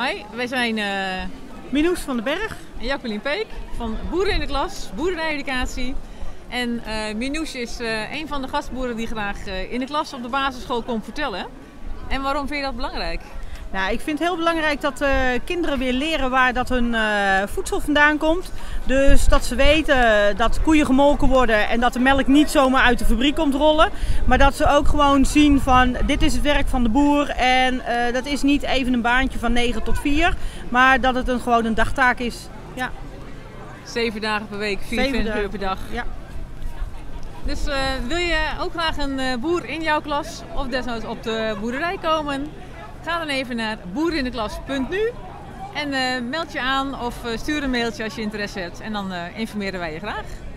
Hoi, wij zijn uh, Minoes van den Berg en Jacqueline Peek van Boeren in de Klas, Boerdereducatie. En uh, Minoes is uh, een van de gastboeren die graag in de klas op de basisschool komt vertellen. En waarom vind je dat belangrijk? Nou, ik vind het heel belangrijk dat uh, kinderen weer leren waar dat hun uh, voedsel vandaan komt. Dus dat ze weten dat koeien gemolken worden en dat de melk niet zomaar uit de fabriek komt rollen. Maar dat ze ook gewoon zien van dit is het werk van de boer en uh, dat is niet even een baantje van 9 tot 4. Maar dat het een, gewoon een dagtaak is. Ja. Zeven dagen per week, 24 uur per dag. Ja. Dus wil je ook graag een boer in jouw klas of desnoods op de boerderij komen? Ga dan even naar boerindeklas.nu en uh, meld je aan of uh, stuur een mailtje als je interesse hebt. En dan uh, informeren wij je graag.